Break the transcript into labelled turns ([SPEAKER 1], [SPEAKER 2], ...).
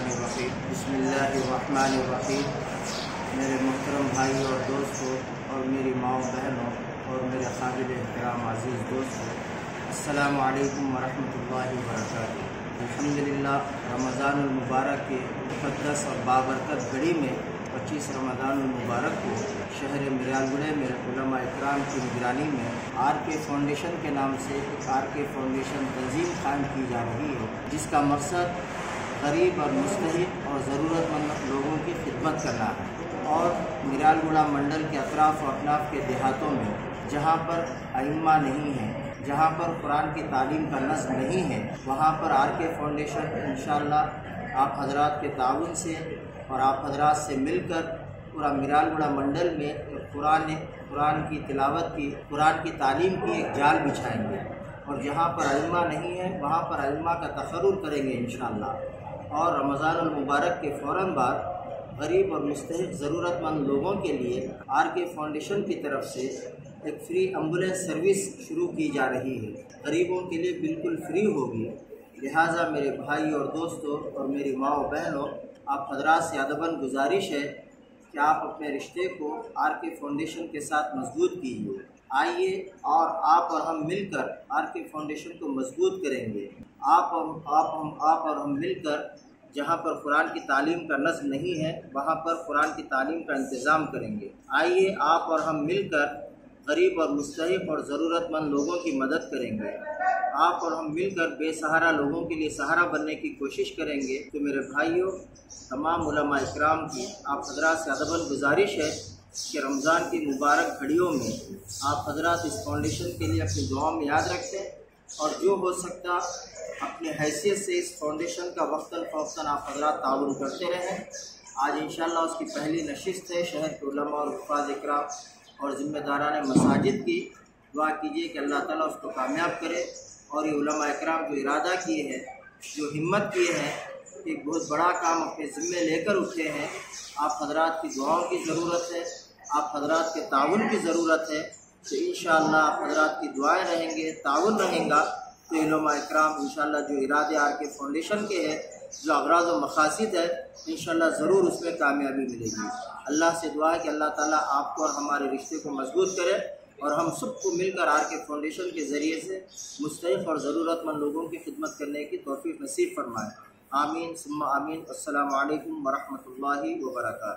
[SPEAKER 1] बसमीम मेरे मोहतरम भाई और दोस्तों और मेरी माओ बहनों और मेरे काबिल एहतराम अज़ीज़ दोस्तों असलकम वरहमल वर्क अलहमदिल्ला रमज़ानमबारक के मुक़दस और बाबरकत घड़ी में पच्चीस रमज़ानमबारक को शहर मिरालगुड़े में इकराम की निगरानी में आर के फाउंडेशन के नाम से एक आर के फाउंडेशन तंजीम कायम की जा रही है, जिसका मकसद गरीब और मुस्तक और ज़रूरतमंद लोगों की खिदमत करना है और मिरालगुड़ा मंडल के अतराफ़ और अतनाफ़ के देहातों में, जहाँ पर आइम्मा नहीं है, जहाँ पर कुरान की तालीम का नस्ल नहीं है, वहाँ पर आर के फाउंडेशन इन आप हजरात के ताउन से और आप हजरात से मिलकर पूरा मिरालगुड़ा मंडल में कुरान कुरान की तिलावत की, कुरान की तालीम की एक जाल बिछाएँगे। और जहाँ पर अलमा नहीं है, वहाँ पर अलमा का तकर्र करेंगे इन और रमज़ानमबारक के फ़ौर बाद गरीब और मुस्तक ज़रूरतमंद लोगों के लिए आर के फाउंडेशन की तरफ़ से एक फ्री एंबुलेंस सर्विस शुरू की जा रही है। गरीबों के लिए बिल्कुल फ्री होगी। लिहाजा मेरे भाई और दोस्तों और मेरी माओ बहनों, आप हजरात से गुजारिश है कि आप अपने रिश्ते को आर के फाउंडेशन के साथ मज़बूत कीजिए। आइए और आप और हम मिलकर आर के फाउंडेशन को मज़बूत करेंगे। आप हम आप हम, आप और हम मिलकर जहाँ पर कुरान की तालीम का नस्ल नहीं है, वहाँ पर कुरान की तालीम का इंतज़ाम करेंगे। आइए आप और हम मिलकर गरीब और मुस्तक और ज़रूरतमंद लोगों की मदद करेंगे। आप और हम मिलकर बेसहारा लोगों के लिए सहारा बनने की कोशिश करेंगे। तो मेरे भाइयों, तमाम उलमा इकराम की, आप हजरात से अदबल गुजारिश है कि रमज़ान की मुबारक घड़ियों में आप हजरात इस फाउंडेशन के लिए अपनी दुआ में याद रखें और जो हो सकता, अपने हैसियत से इस फाउंडेशन का वक्ता फ़ौता आप हजरा ताउन करते रहें। आज इन उसकी पहली नशस्त है, शहर के और उफाज इकराम और ज़िम्मेदारान मसाजिद की। दुआ कीजिए कि अल्लाह ताला उसको कामयाब करे और ये उलमा इकराम जो इरादा किए हैं, जो हिम्मत किए हैं, एक बहुत बड़ा काम अपने ज़िम्मे लेकर उठे हैं। आप हजरात की दुआओं की ज़रूरत है, आप हजरात के ताउन की ज़रूरत है। तो इन आप हजरात की दुआएँ रहेंगे, ताउन रहेगा। तो इलमा इक्राम इन जो इरादे आर के फाउंडेशन के हैं, जो अगराज व मकासद है इन ज़रूर उसमें कामयाबी मिलेगी। अल्लाह से दुआ है कि अल्लाह ताला आपको और हमारे रिश्ते को मज़बूत करे और हम सबको मिलकर आर के फाउंडेशन के ज़रिए से मुस्तक और ज़रूरतमंद लोगों की खिदमत करने की तोफ़ी नसीब फरमाएँ। आमीन, सुम्मा आमीन। अल्लाम वरहमल वर्का